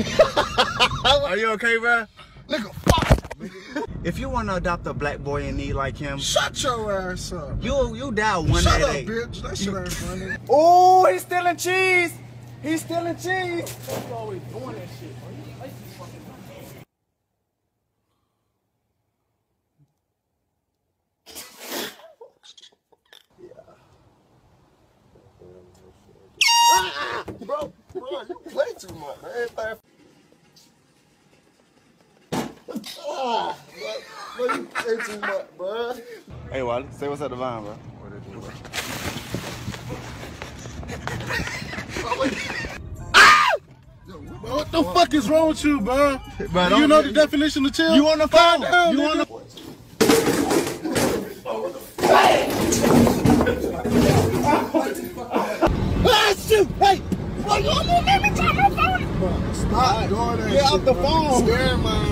Are you okay, bro? Nigga, fuck. If you want to adopt a black boy in need like him, Shut your ass up. you you dial Shut up, 188. bitch. That shit ain't funny. Oh, he's stealing cheese. He's stealing cheese. always doing that shit, bro. You like this fucking Bro, bro, you play too much, man. Ah, bro, bro, you play too much, bro. Hey, Wally, say what's up to Vine, bro. Bro, what the fuck is wrong with you, bro? Bro, you don't- know the definition of chill? You on the phone? down, you on nigga. the Ah, shoot! Hey! Boy, you almost made me drop my phone! Stop doing that Get shit, off the bro. phone. Scaring my